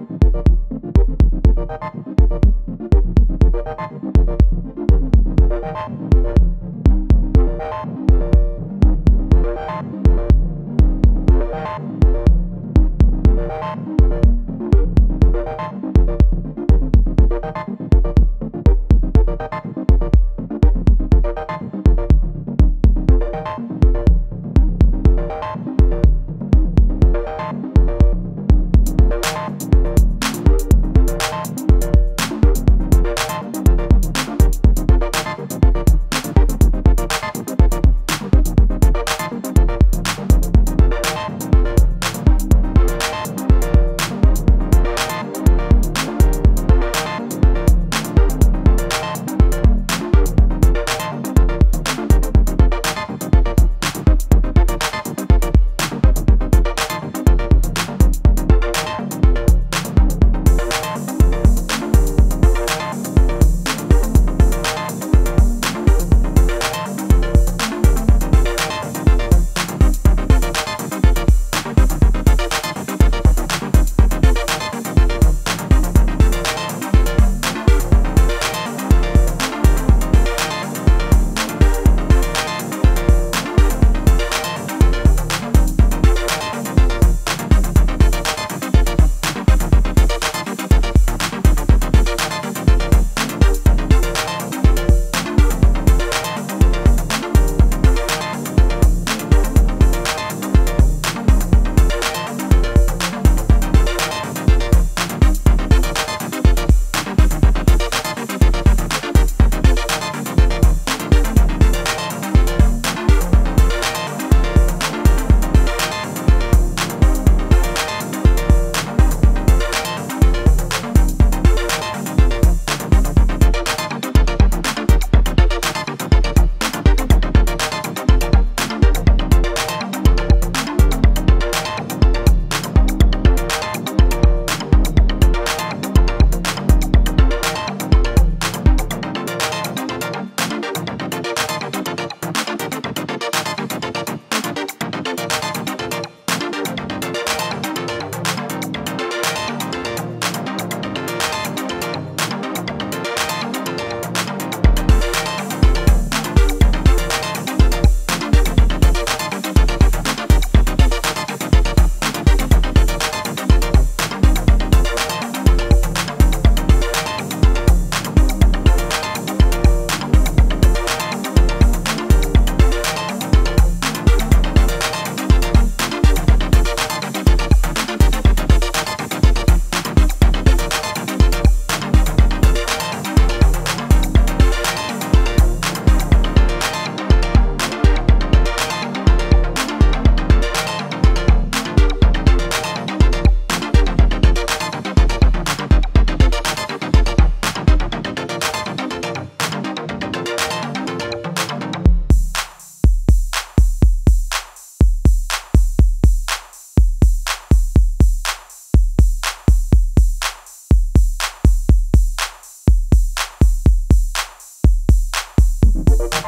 you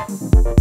Thank you.